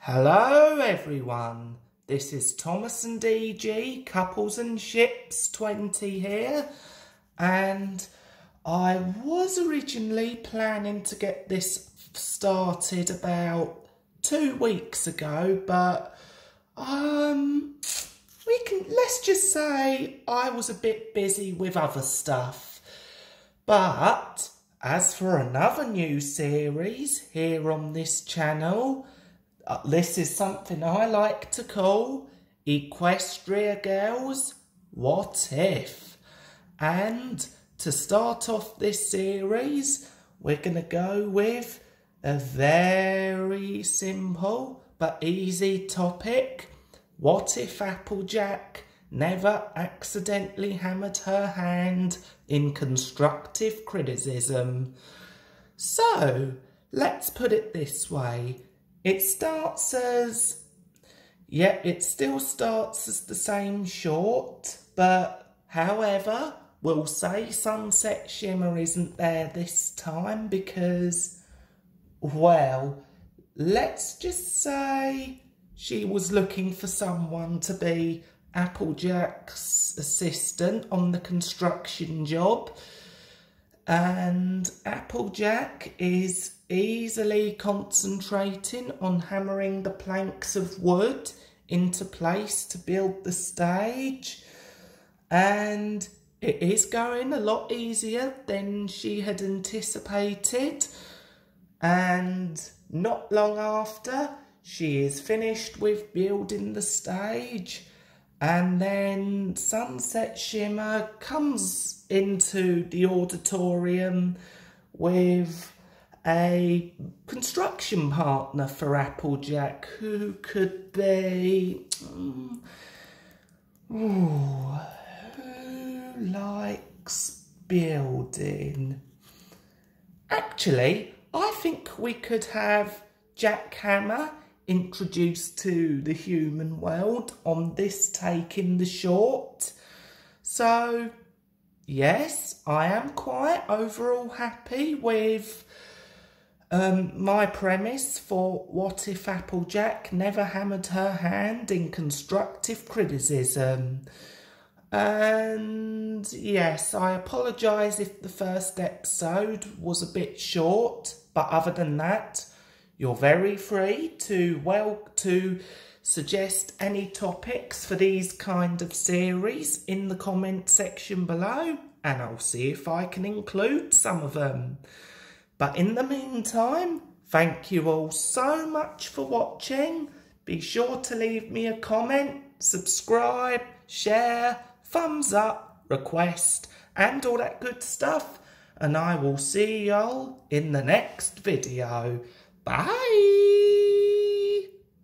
Hello everyone, this is Thomas and DG, Couples and Ships 20 here, and I was originally planning to get this started about two weeks ago, but um, we can, let's just say I was a bit busy with other stuff. But as for another new series here on this channel, uh, this is something I like to call Equestria Girls What If? And to start off this series, we're going to go with a very simple but easy topic. What if Applejack never accidentally hammered her hand in constructive criticism? So, let's put it this way. It starts as, yeah, it still starts as the same short, but however, we'll say Sunset Shimmer isn't there this time because, well, let's just say she was looking for someone to be Applejack's assistant on the construction job. And Applejack is easily concentrating on hammering the planks of wood into place to build the stage. And it is going a lot easier than she had anticipated. And not long after, she is finished with building the stage. And then Sunset Shimmer comes into the auditorium with a construction partner for Applejack who could be. Um, ooh, who likes building? Actually, I think we could have Jack Hammer introduced to the human world on this take in the short. So, yes, I am quite overall happy with um, my premise for what if Applejack never hammered her hand in constructive criticism. And yes, I apologise if the first episode was a bit short, but other than that, you're very free to well to suggest any topics for these kind of series in the comment section below and I'll see if I can include some of them. But in the meantime, thank you all so much for watching. Be sure to leave me a comment, subscribe, share, thumbs up, request and all that good stuff. And I will see y'all in the next video. Bye.